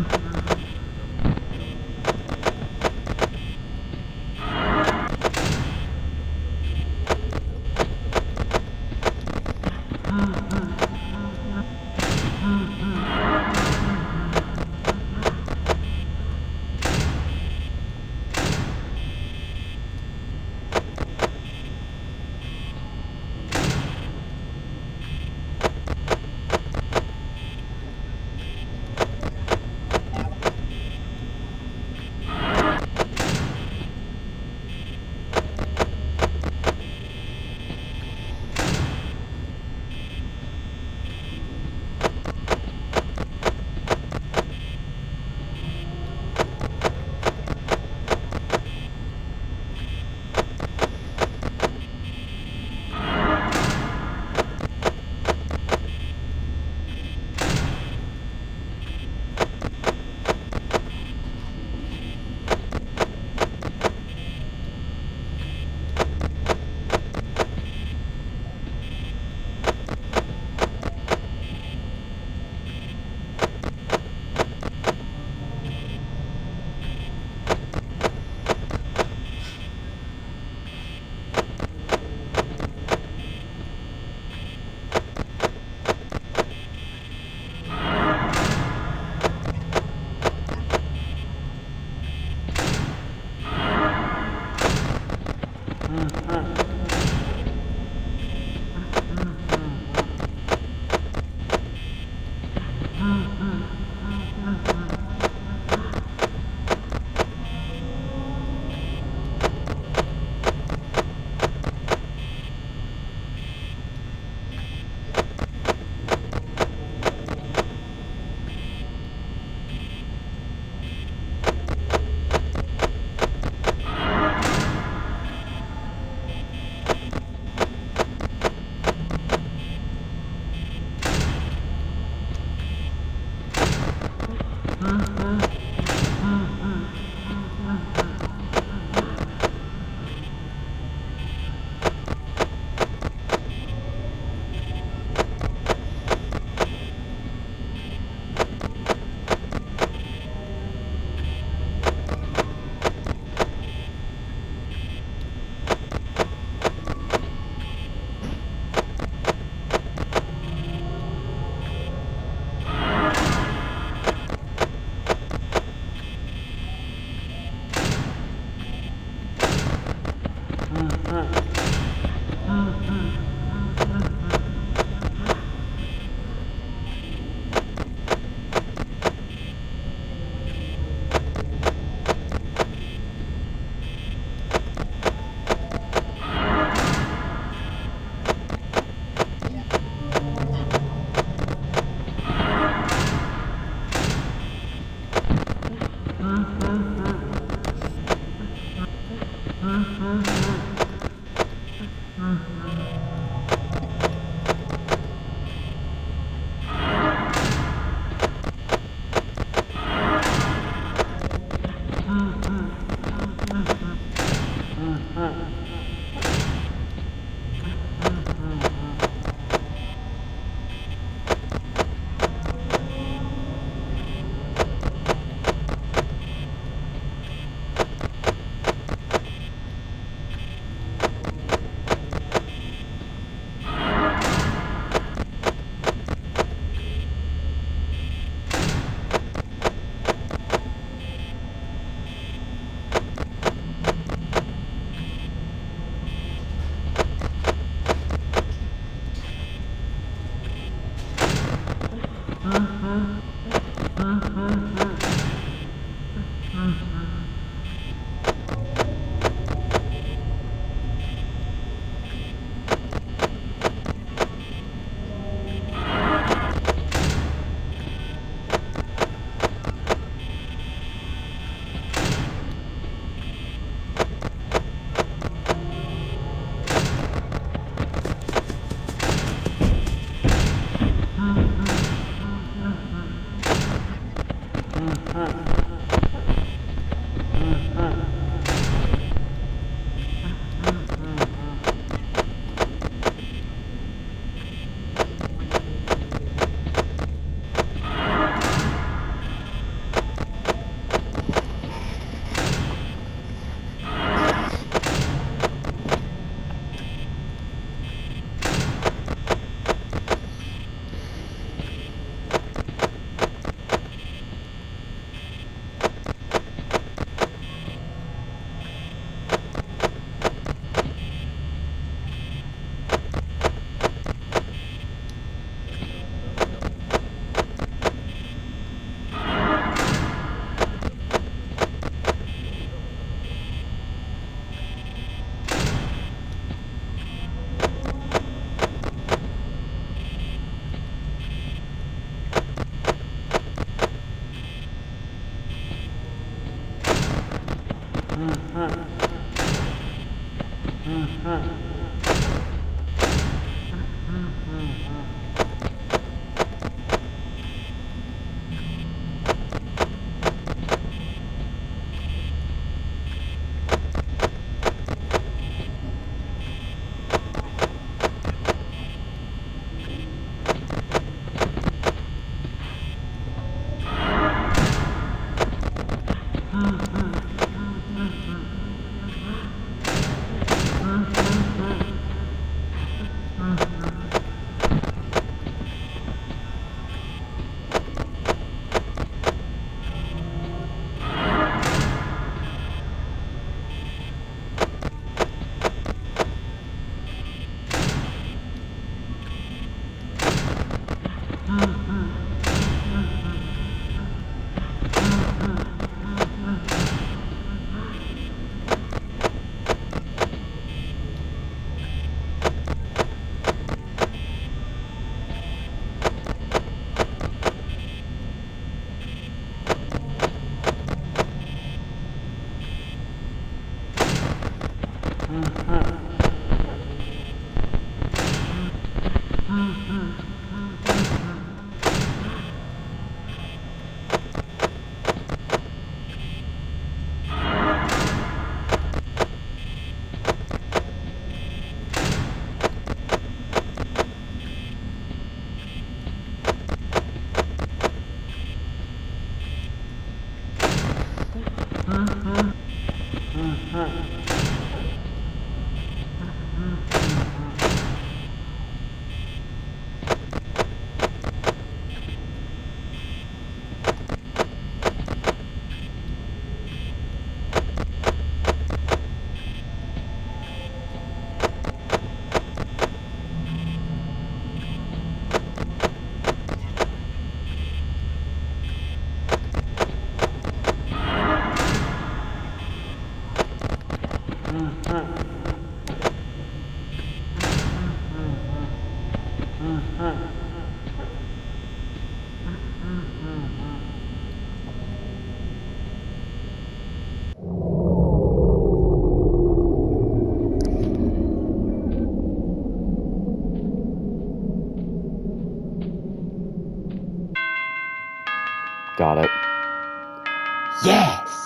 Mm-hmm. Mm-hmm. mm-hmm. mm-hmm. Mm-hmm. Mm-hmm. हाँ Got it. Yeah!